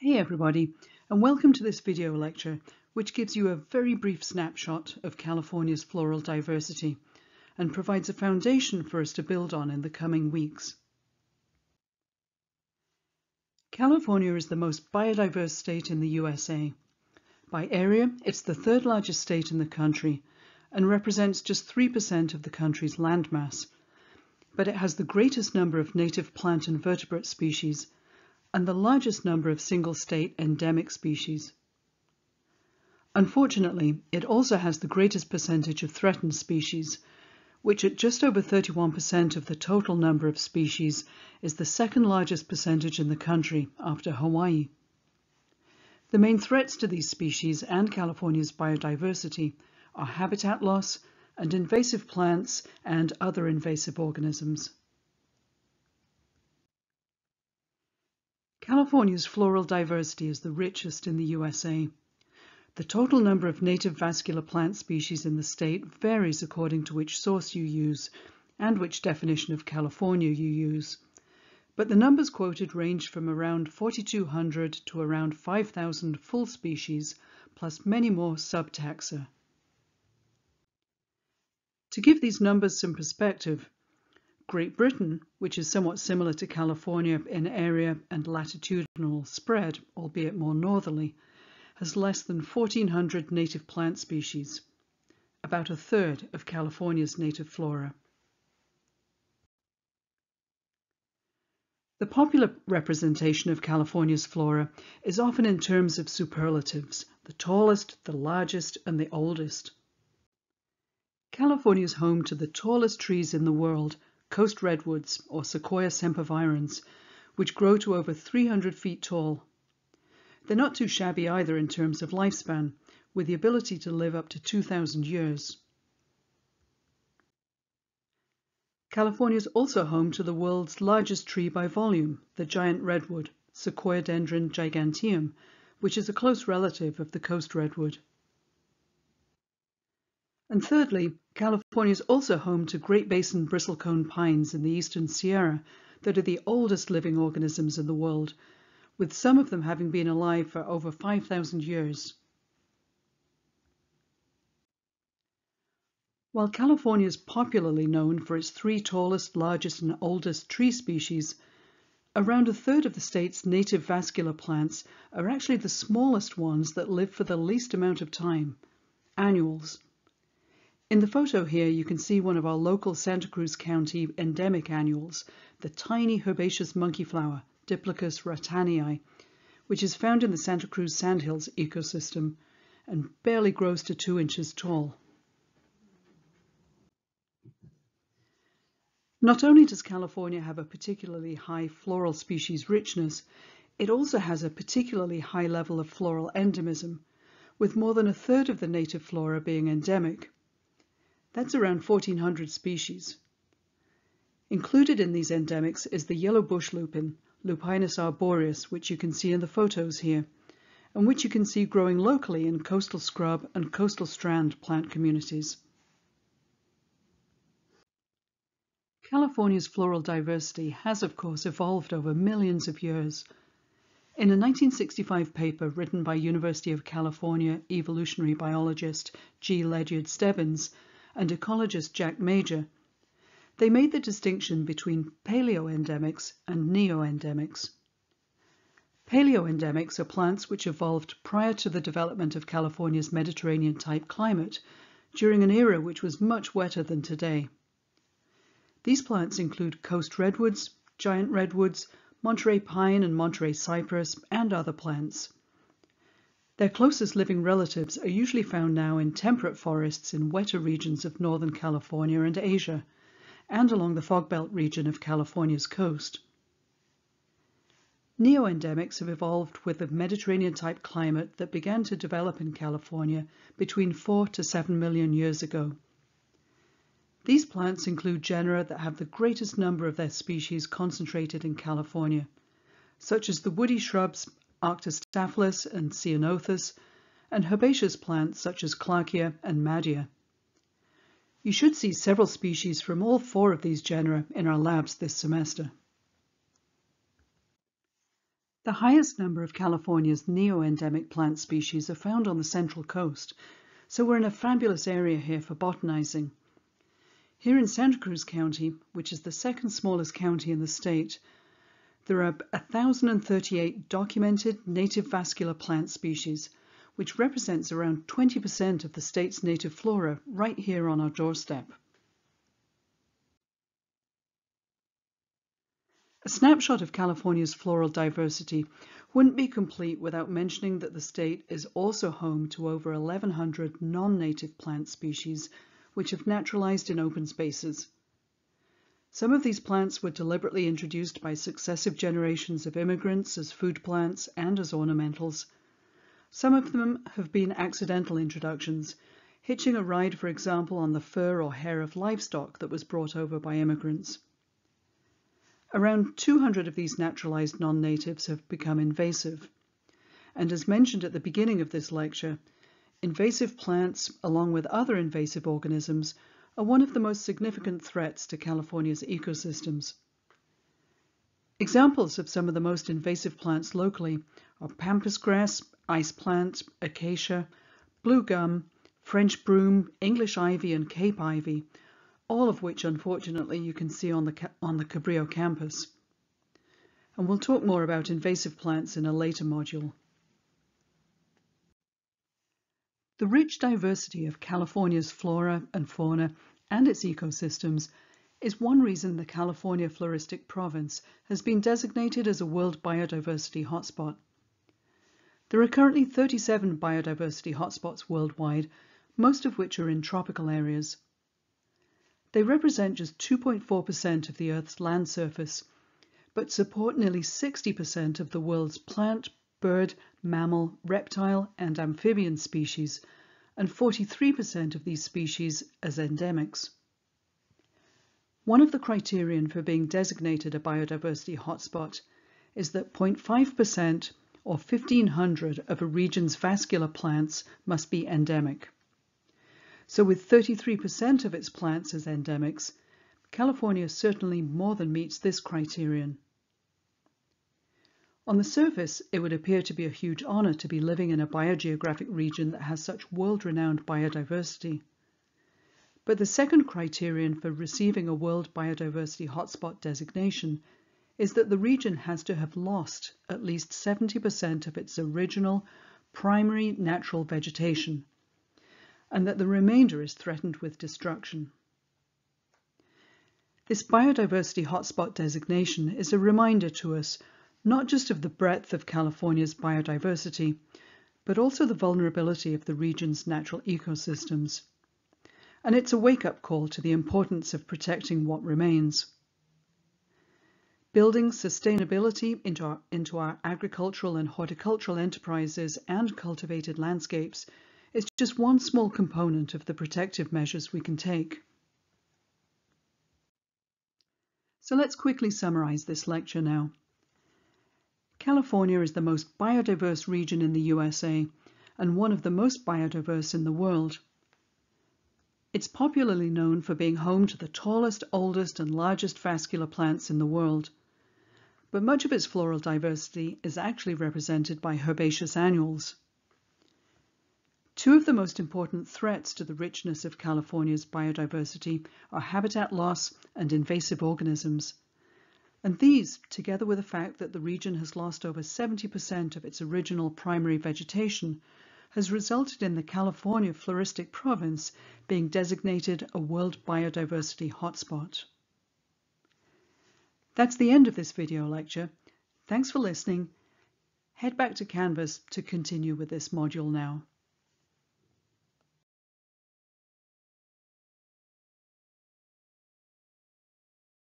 Hey everybody, and welcome to this video lecture, which gives you a very brief snapshot of California's floral diversity and provides a foundation for us to build on in the coming weeks. California is the most biodiverse state in the USA. By area, it's the third largest state in the country and represents just 3% of the country's landmass, but it has the greatest number of native plant and vertebrate species and the largest number of single-state endemic species. Unfortunately, it also has the greatest percentage of threatened species, which at just over 31% of the total number of species is the second largest percentage in the country after Hawaii. The main threats to these species and California's biodiversity are habitat loss and invasive plants and other invasive organisms. California's floral diversity is the richest in the USA. The total number of native vascular plant species in the state varies according to which source you use and which definition of California you use. But the numbers quoted range from around 4,200 to around 5,000 full species, plus many more subtaxa. To give these numbers some perspective, Great Britain, which is somewhat similar to California in area and latitudinal spread, albeit more northerly, has less than 1,400 native plant species, about a third of California's native flora. The popular representation of California's flora is often in terms of superlatives, the tallest, the largest, and the oldest. California is home to the tallest trees in the world, coast redwoods or Sequoia sempervirens, which grow to over 300 feet tall. They're not too shabby either in terms of lifespan, with the ability to live up to 2,000 years. California is also home to the world's largest tree by volume, the giant redwood, Sequoiadendron giganteum, which is a close relative of the coast redwood. And thirdly, California is also home to Great Basin bristlecone pines in the eastern Sierra that are the oldest living organisms in the world, with some of them having been alive for over 5,000 years. While California is popularly known for its three tallest, largest, and oldest tree species, around a third of the state's native vascular plants are actually the smallest ones that live for the least amount of time, annuals. In the photo here, you can see one of our local Santa Cruz County endemic annuals, the tiny herbaceous monkeyflower, Diplacus rattanii, which is found in the Santa Cruz Sandhills ecosystem and barely grows to two inches tall. Not only does California have a particularly high floral species richness, it also has a particularly high level of floral endemism, with more than a third of the native flora being endemic. That's around 1,400 species. Included in these endemics is the yellow bush lupin, Lupinus arboreus, which you can see in the photos here, and which you can see growing locally in coastal scrub and coastal strand plant communities. California's floral diversity has, of course, evolved over millions of years. In a 1965 paper written by University of California evolutionary biologist G. Ledyard Stebbins and ecologist Jack Major, they made the distinction between paleoendemics and neoendemics. Paleoendemics are plants which evolved prior to the development of California's Mediterranean-type climate during an era which was much wetter than today. These plants include coast redwoods, giant redwoods, Monterey pine and Monterey cypress, and other plants. Their closest living relatives are usually found now in temperate forests in wetter regions of Northern California and Asia, and along the fog belt region of California's coast. Neoendemics have evolved with the Mediterranean-type climate that began to develop in California between 4 to 7 million years ago. These plants include genera that have the greatest number of their species concentrated in California, such as the woody shrubs Arctostaphylos and Ceanothus, and herbaceous plants such as Clarkia and Madia. You should see several species from all four of these genera in our labs this semester. The highest number of California's neoendemic plant species are found on the central coast, so we're in a fabulous area here for botanizing. Here in Santa Cruz County, which is the second smallest county in the state, there are 1,038 documented native vascular plant species, which represents around 20% of the state's native flora right here on our doorstep. A snapshot of California's floral diversity wouldn't be complete without mentioning that the state is also home to over 1,100 non-native plant species which have naturalized in open spaces. Some of these plants were deliberately introduced by successive generations of immigrants as food plants and as ornamentals. Some of them have been accidental introductions, hitching a ride, for example, on the fur or hair of livestock that was brought over by immigrants. Around 200 of these naturalized non-natives have become invasive. And as mentioned at the beginning of this lecture, Invasive plants, along with other invasive organisms, are one of the most significant threats to California's ecosystems. Examples of some of the most invasive plants locally are pampas grass, ice plant, acacia, blue gum, French broom, English ivy, and Cape ivy, all of which unfortunately you can see on the, on the Cabrillo campus. And we'll talk more about invasive plants in a later module. The rich diversity of California's flora and fauna and its ecosystems is one reason the California Floristic Province has been designated as a World Biodiversity Hotspot. There are currently 37 biodiversity hotspots worldwide, most of which are in tropical areas. They represent just 2.4% of the Earth's land surface, but support nearly 60% of the world's plant, bird, mammal, reptile, and amphibian species, and 43% of these species as endemics. One of the criterion for being designated a biodiversity hotspot is that 0.5% or 1,500 of a region's vascular plants must be endemic. So with 33% of its plants as endemics, California certainly more than meets this criterion. On the surface, it would appear to be a huge honor to be living in a biogeographic region that has such world-renowned biodiversity. But the second criterion for receiving a World Biodiversity Hotspot designation is that the region has to have lost at least 70% of its original primary natural vegetation, and that the remainder is threatened with destruction. This biodiversity hotspot designation is a reminder to us not just of the breadth of California's biodiversity, but also the vulnerability of the region's natural ecosystems. And it's a wake-up call to the importance of protecting what remains. Building sustainability into our, into our agricultural and horticultural enterprises and cultivated landscapes is just one small component of the protective measures we can take. So let's quickly summarize this lecture now. California is the most biodiverse region in the USA and one of the most biodiverse in the world. It's popularly known for being home to the tallest, oldest, and largest vascular plants in the world. But much of its floral diversity is actually represented by herbaceous annuals. Two of the most important threats to the richness of California's biodiversity are habitat loss and invasive organisms. And these, together with the fact that the region has lost over 70% of its original primary vegetation, has resulted in the California Floristic Province being designated a World Biodiversity Hotspot. That's the end of this video lecture. Thanks for listening. Head back to Canvas to continue with this module now.